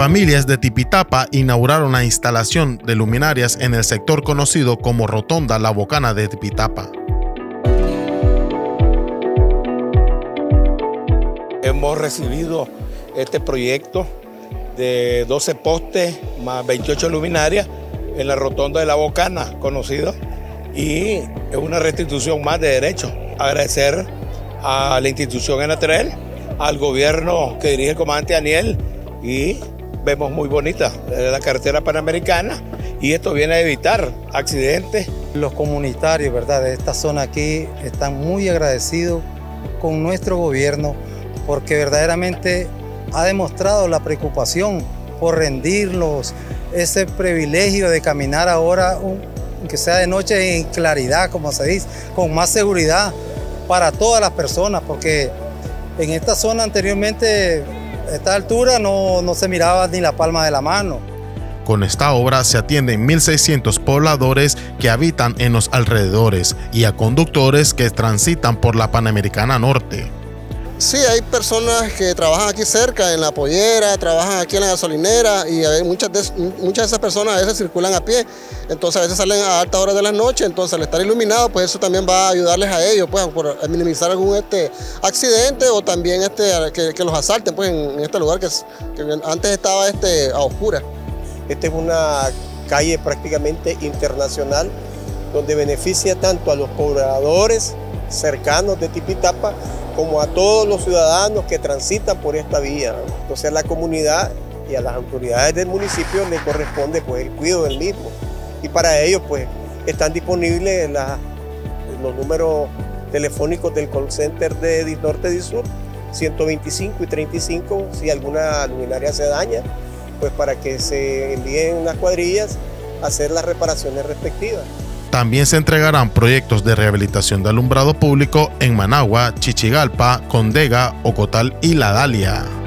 Familias de Tipitapa inauguraron la instalación de luminarias en el sector conocido como Rotonda La Bocana de Tipitapa. Hemos recibido este proyecto de 12 postes más 28 luminarias en la Rotonda de La Bocana, conocido, y es una restitución más de derechos. Agradecer a la institución Enatrel, al gobierno que dirige el comandante Daniel y vemos muy bonita la carretera panamericana y esto viene a evitar accidentes. Los comunitarios ¿verdad? de esta zona aquí están muy agradecidos con nuestro gobierno porque verdaderamente ha demostrado la preocupación por rendirlos, ese privilegio de caminar ahora, aunque sea de noche en claridad, como se dice, con más seguridad para todas las personas, porque en esta zona anteriormente a esta altura no, no se miraba ni la palma de la mano. Con esta obra se atienden 1.600 pobladores que habitan en los alrededores y a conductores que transitan por la Panamericana Norte. Sí, hay personas que trabajan aquí cerca, en la pollera, trabajan aquí en la gasolinera y muchas de, muchas de esas personas a veces circulan a pie, entonces a veces salen a altas horas de la noche, entonces al estar iluminado, pues eso también va a ayudarles a ellos, pues por minimizar algún este, accidente o también este, que, los asalten pues en, este lugar que, antes estaba este, a oscura. Esta es una calle prácticamente internacional donde beneficia tanto a los pobladores cercanos de Tipitapa como a todos los ciudadanos que transitan por esta vía. Entonces a la comunidad y a las autoridades del municipio le corresponde pues, el cuidado del mismo. Y para ello pues están disponibles los números telefónicos del call center de Norte y Sur, 125 y 35, si alguna luminaria se daña, pues para que se envíen unas cuadrillas a hacer las reparaciones respectivas. También se entregarán proyectos de rehabilitación de alumbrado público en Managua, Chichigalpa, Condega, Ocotal y La Dalia.